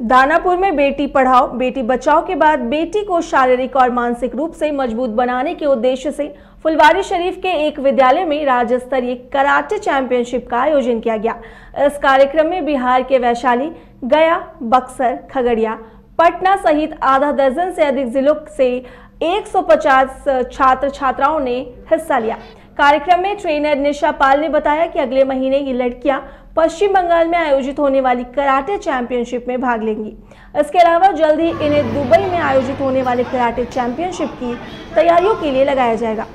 दानापुर में बेटी पढ़ाओ, बेटी बचाओ के बाद बेटी को शारीरिक और मानसिक रूप से मज़बूत बनाने के उद्देश्य से फुलवारी शरीफ के एक विद्यालय में राज्य स्तरीय कराटे चैंपियनशिप का आयोजन किया गया। इस कार्यक्रम में बिहार के वैशाली, गया, बक्सर, खगड़िया, पटना सहित आधा दर्जन से अधिक जिलों से 150 छात्र छात्राओं ने हिस्सा लिया। कार्यक्रम में ट्रेनर निशा पाल ने बताया कि अगले महीने ये लड़कियाँ पश्चिम बंगाल में आयोजित होने वाली कराटे चैंपियनशिप में भाग लेंगी। इसके अलावा जल्द ही इन्हें दुबई में आयोजित होने वाले कराटे चैंपियनशिप की तैयारियों के लिए लगाया जाएगा।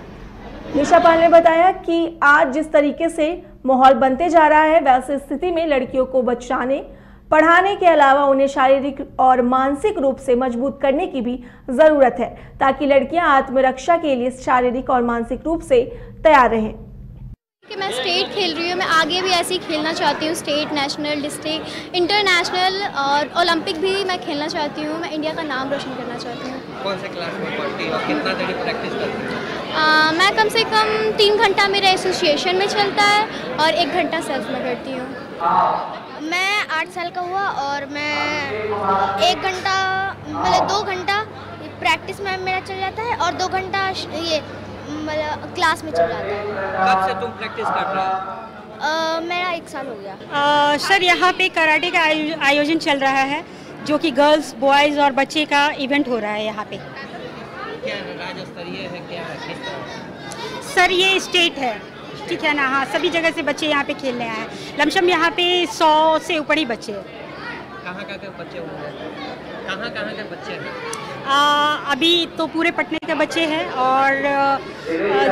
निशा पाल ने बताया कि आज जिस तरीके से माहौल बनते जा रहा है, वैसे स्थिति में लड़कियों को बचाने पढ़ाने के अलावा उन्हें शारीरिक और मानसिक रूप से मज़बूत करने की भी ज़रूरत है ताकि लड़कियाँ आत्मरक्षा के लिए शारीरिक और मानसिक रूप से तैयार रहें। कि मैं स्टेट खेल रही हूँ मैं आगे भी ऐसे ही खेलना चाहती हूँ स्टेट नेशनल डिस्ट्रिक्ट इंटरनेशनल और ओलंपिक भी मैं खेलना चाहती हूँ। मैं इंडिया का नाम रोशन करना चाहती हूँ। कौन से क्लास में पढ़ती हो? कितना देर प्रैक्टिस करती हो? मैं कम से कम तीन घंटा मेरा एसोसिएशन में चलता है और एक घंटा सेल्फ में करती हूँ। मैं आठ साल का हुआ और मैं एक घंटा मतलब दो घंटा प्रैक्टिस में मेरा चल जाता है और दो घंटा ये मतलब क्लास में चल जाता है। कब से तुम प्रैक्टिस कर रहे हो? मेरा एक साल हो गया। आ, सर यहाँ पे कराटे का आयोजन चल रहा है जो कि गर्ल्स बॉयज़ और बच्चे का इवेंट हो रहा है यहाँ पे। क्या राज्य स्तरीय है क्या है सर ये स्टेट है। ठीक है ना? हाँ सभी जगह से बच्चे यहाँ पे खेलने आए हैं। लमशम यहाँ पे सौ से ऊपर ही बच्चे हैं। कहाँ कहाँ के बच्चे कहाँ कहाँ के बच्चे हैं? आ, अभी तो पूरे पटने के बच्चे हैं और आ,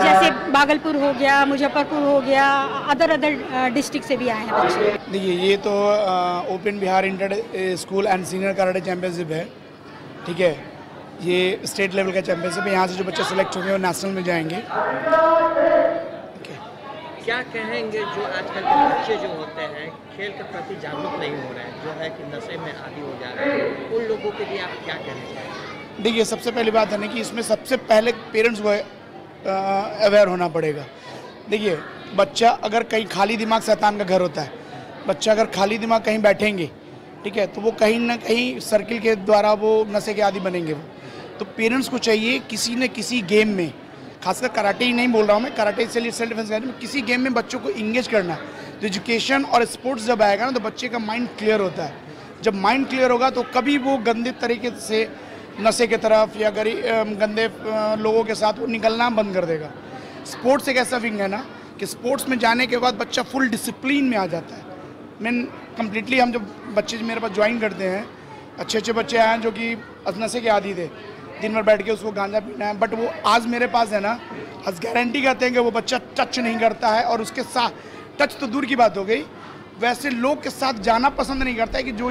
जैसे भागलपुर हो गया मुजफ्फरपुर हो गया अदर अदर डिस्ट्रिक्ट से भी आए हैं बच्चे। देखिए ये तो open Bihar inter school and senior karate championship है। ठीक है? ये स्टेट लेवल का चैंपियनशिप है। यहाँ से जो बच्चे सेलेक्ट होंगे वो नेशनल में जाएँगे। क्या कहेंगे जो आजकल के बच्चे जो होते हैं, खेल के प्रति जागरूक नहीं हो रहे हैं, जो है कि नशे में आदि हो जा रहे हैं, उन लोगों के लिए आप क्या कहेंगे? देखिए, सबसे पहली बात है ना कि इसमें सबसे पहले पेरेंट्स को अवेयर होना पड़ेगा। देखिए, बच्चा अगर कहीं खाली दिमाग शैतान का घर होता है, बच्चा अगर खाली दिमाग कहीं बैठेंगे, ठीक है तो वो कहीं ना कहीं सर्किल के द्वारा वो नशे के आदि बनेंगे। वो तो पेरेंट्स को चाहिए किसी न किसी गेम में खासकर कराटे ही नहीं बोल रहा हूँ मैं, कराटे से सेल्फ डिफेंस में किसी गेम में बच्चों को इंगेज करना तो एजुकेशन और स्पोर्ट्स जब आएगा ना तो बच्चे का माइंड क्लियर होता है। जब माइंड क्लियर होगा तो कभी वो गंदे तरीके से नशे के तरफ़ या गरीब गंदे लोगों के साथ वो निकलना बंद कर देगा। स्पोर्ट्स एक ऐसा विंग है ना, कि स्पोर्ट्स में जाने के बाद बच्चा फुल डिसिप्लिन में आ जाता है। मीन कम्प्लीटली हम जब बच्चे मेरे पास ज्वाइन करते हैं अच्छे अच्छे बच्चे आए हैं जो कि नशे के आदि थे दिन भर बैठ के उसको गांजा पीना है। बट वो आज मेरे पास है ना, आज गारंटी कहते हैं कि वो बच्चा टच नहीं करता है और उसके साथ टच तो दूर की बात हो गई। वैसे लोग के साथ जाना पसंद नहीं करता है कि जो